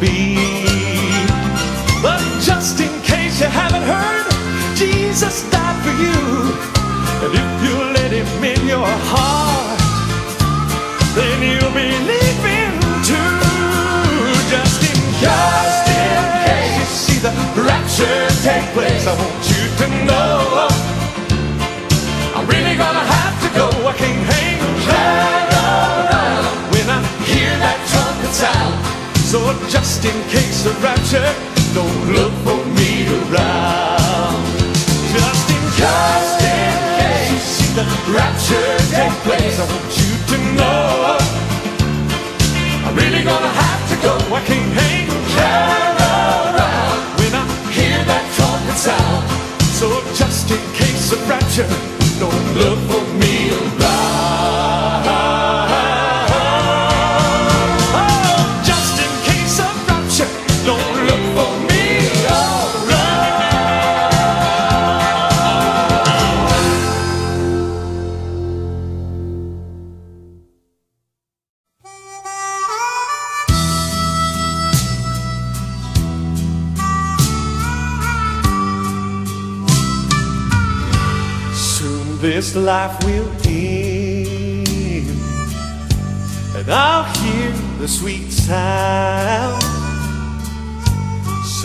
be. But just in case you haven't heard, Jesus died for you. And if you let him in your heart, then you'll be leaving too. Just in case, just in case you see the rapture take place, I want you to know. I'm really gonna have to go. I can't hang around when I hear that trumpet sound. So just in case of rapture, don't look for me around. Just in just in case you see the rapture take place, I want you to know. I'm really gonna have to go. I can't hang around when I hear that trumpet sound. So just in case of rapture,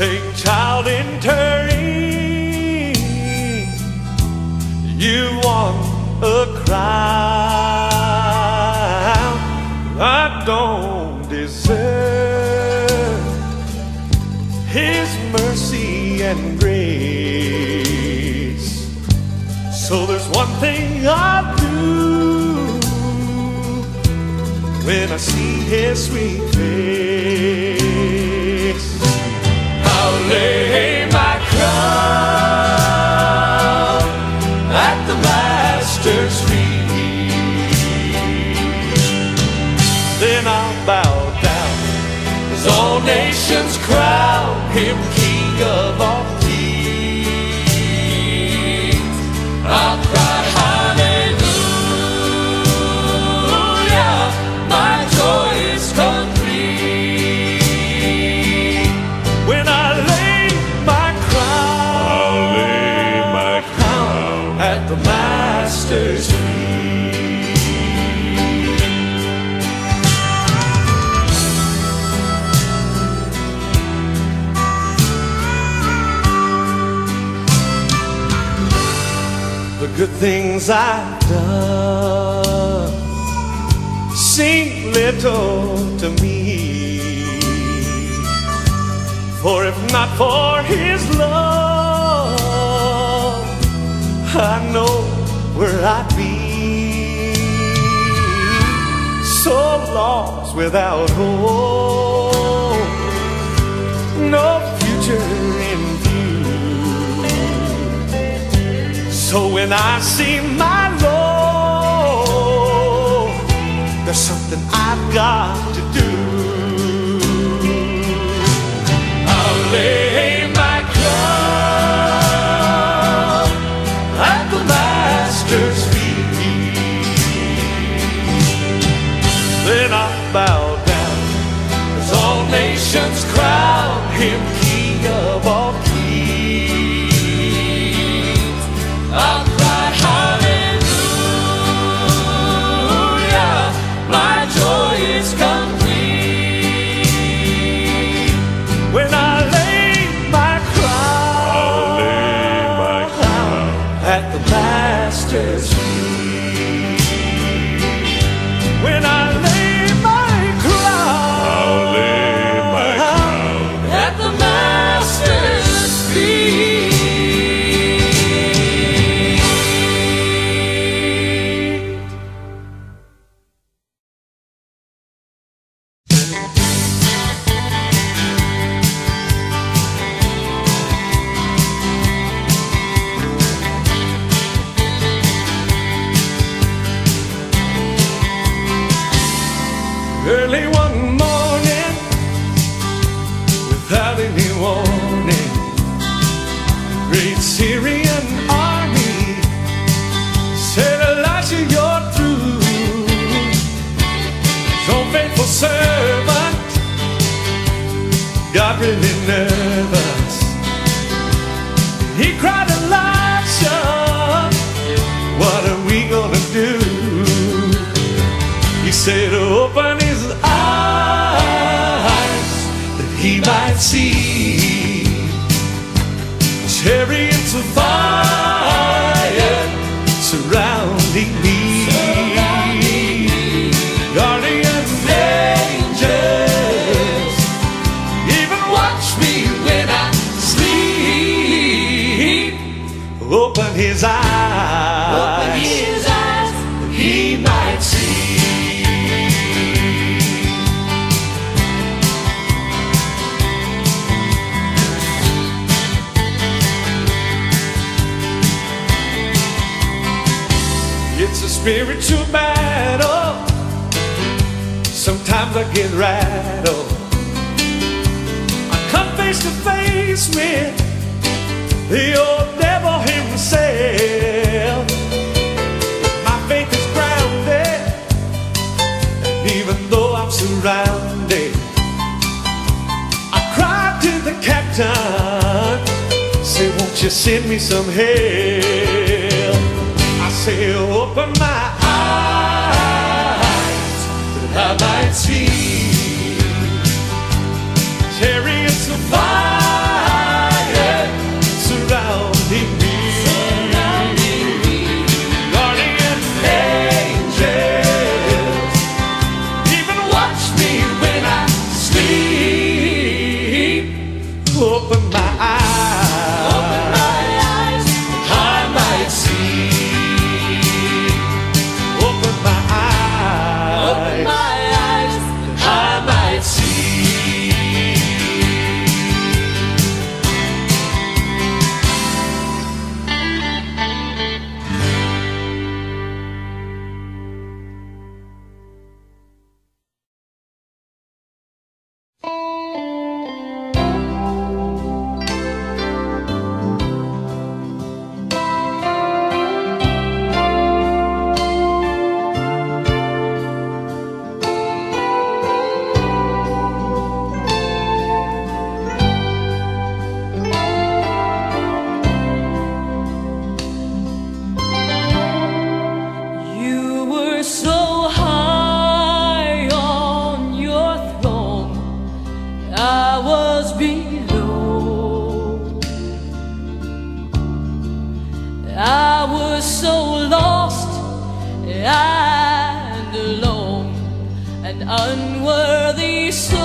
saying, "Child, entering, you want a crown I don't deserve." His mercy and grace. So there's one thing I'll do when I see his sweet face. Nations crown good things I've done seem little to me. For if not for his love, I know where I'd be. So lost without hope, no So when I see my Lord, there's something I've got said, Open his eyes that he might see. Chariots of fire surrounding me. I get rattled. I come face to face with the old devil himself. My faith is grounded, and even though I'm surrounded, I cry to the captain, say, Won't you send me some help? I say, Open my eyes. Bye-bye see. unworthy soul.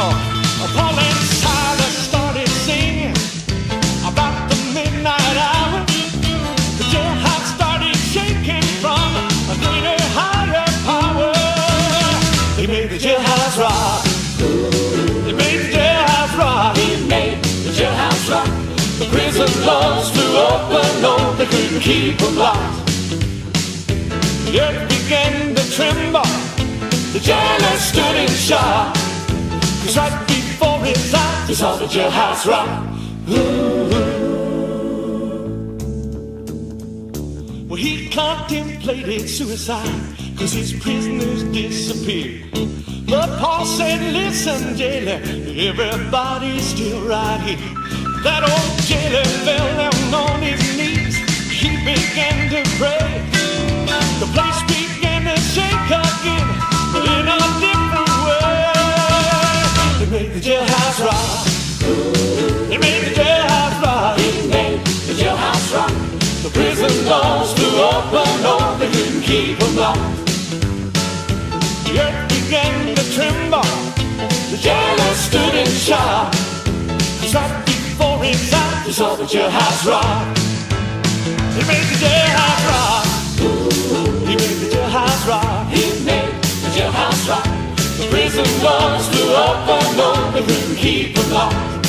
Paul and Silas started singing about the midnight hour. The jailhouse started shaking from a greater, higher power. They made the jailhouse rock. They made the jailhouse rock. He made the jailhouse rock. The prison doors flew open, no, they couldn't keep them locked. The earth began to tremble. The jailer stood in shock. Cause right before his eyes, he saw the jailhouse rock. Well, he contemplated suicide cause his prisoners disappeared. But Paul said, listen, jailer, everybody's still right here. That old jailer fell down on his knees. He began to pray. The place keep them locked. The earth began to tremble. The jailer stood in shock. Cause right before his eyes, he saw the jailhouse rock. He made the jailhouse rock. He made the jailhouse rock. He made the jailhouse rock. The prison doors flew open, no, they couldn't keep them locked.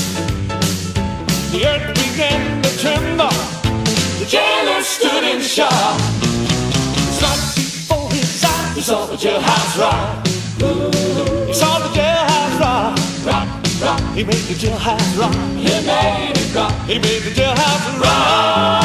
The earth began to tremble. The jailer stood in shock. It's right before his eyes, he saw the jailhouse rock. He saw the jailhouse rock. Rock, rock. He made the jailhouse rock. He made it rock. He made the jailhouse rock.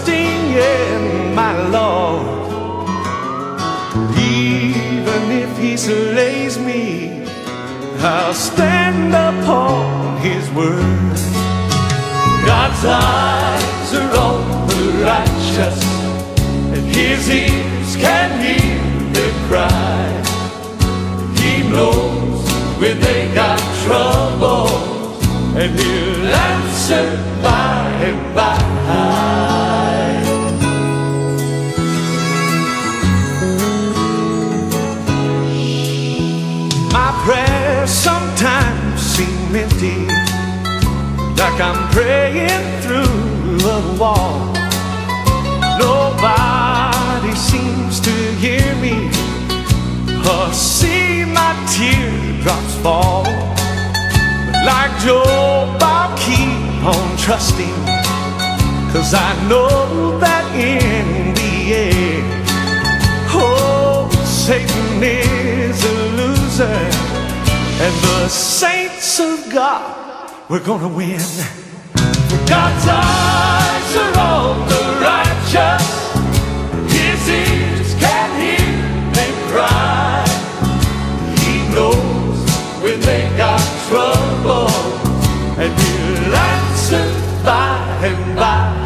Trusting in my Lord. Even if he slays me, I'll stand upon his word. God's eyes are on the righteous, and his ears can hear their cry. He knows when they got trouble, and he'll answer by and by. Empty, like I'm praying through a wall. Nobody seems to hear me or see my teardrops fall. But like Job, I'll keep on trusting, cause I know that in the end, Oh, Satan is a loser, and the saints God, we're gonna win. God's eyes are on the righteous, His ears can hear them cry. He knows when they got trouble, and He'll answer by and by.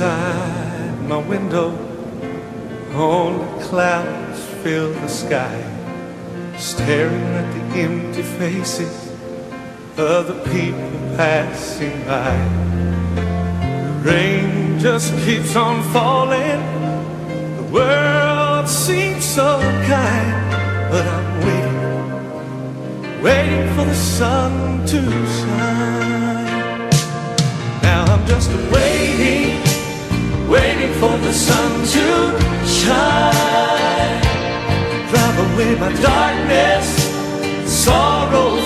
outside my window. Only clouds fill the sky, staring at the empty faces of the people passing by. The rain just keeps on falling. The world seems so kind, but I'm waiting, waiting for the sun to shine. Now I'm just waiting waiting for the sun to shine. Drive away my darkness, sorrow.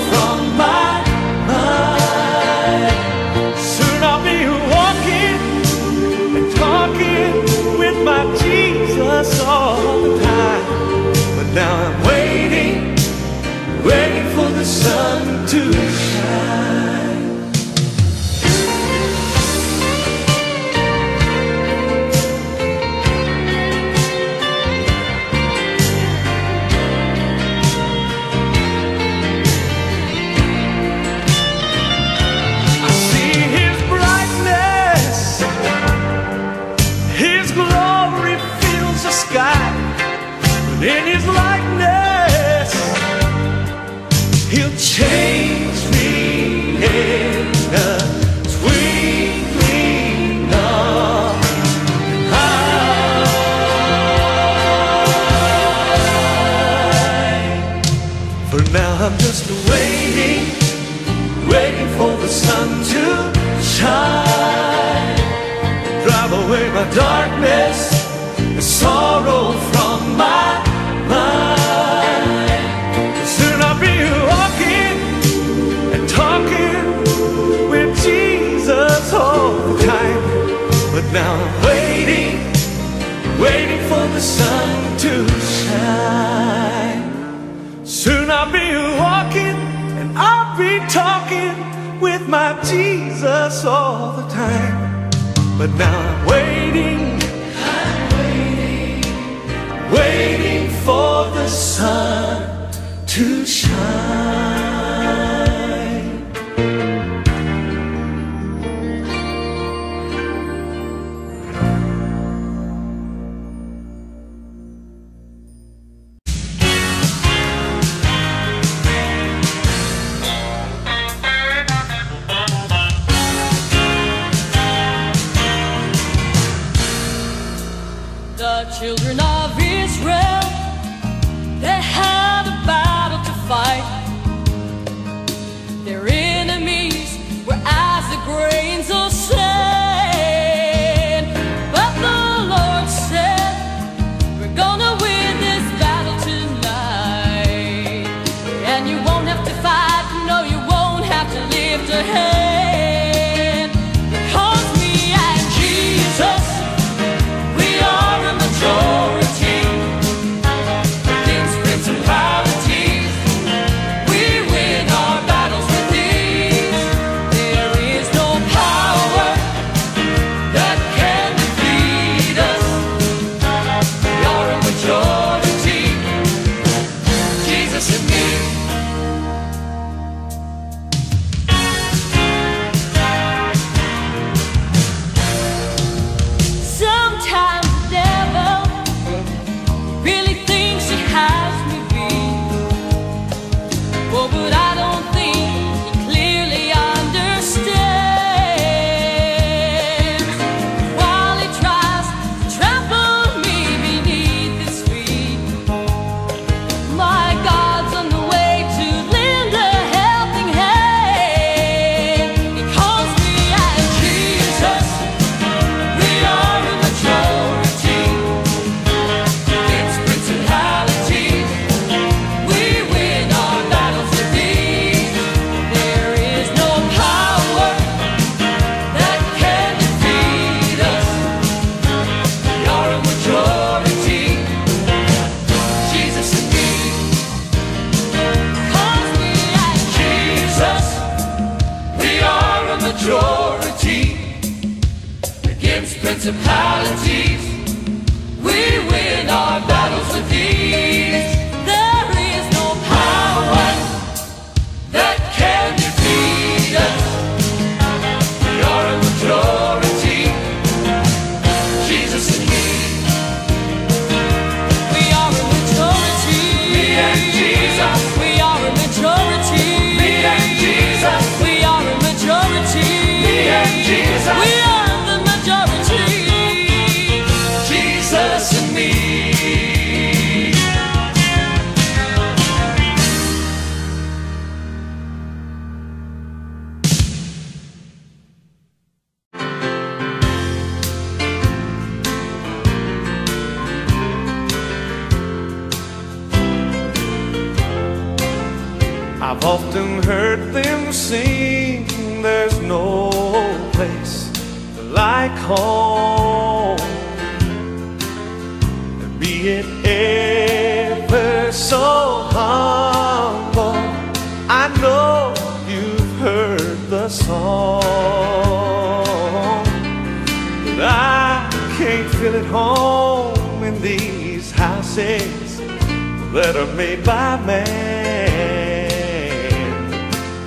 that are made by man.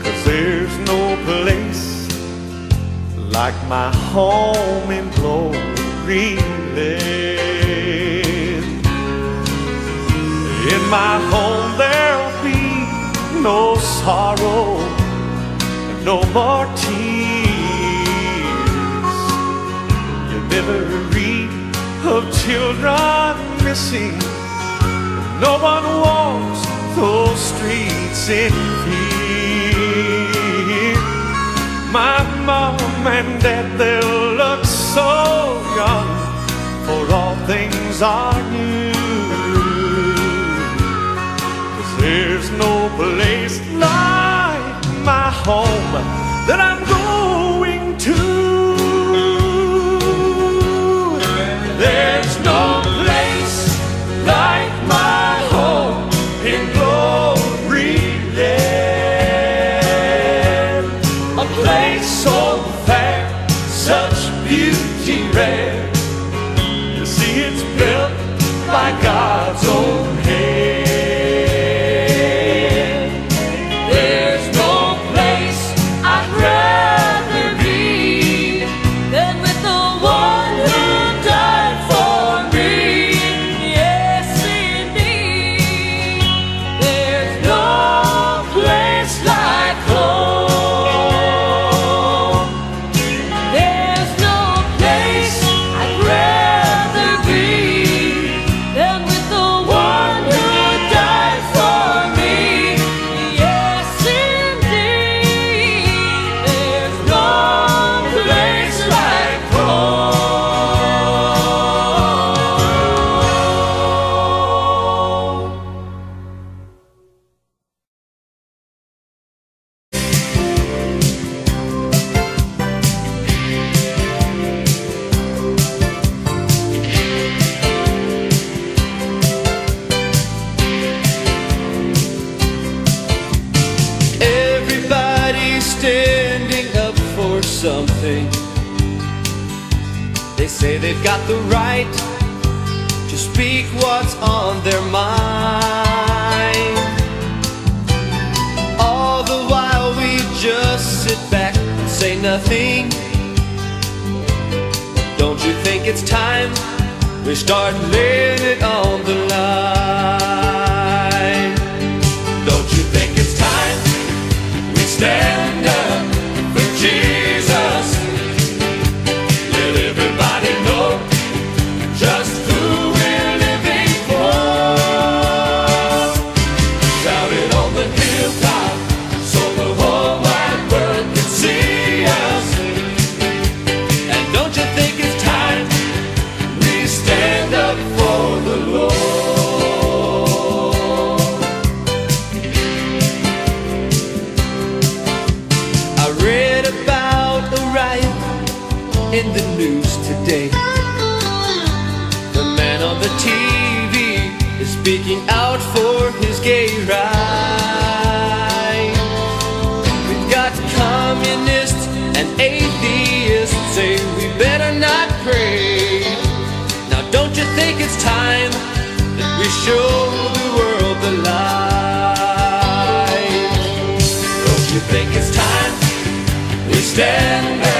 Cause there's no place like my home in glory. In my home there'll be no sorrow, no more tears. You never read of children missing no one walks those streets in fear. My mom and dad, they look so young, for all things are new. Cause there's no place like my home that I'm going to. praise. Now, don't you think it's time that we show the world the light? Don't you think it's time we stand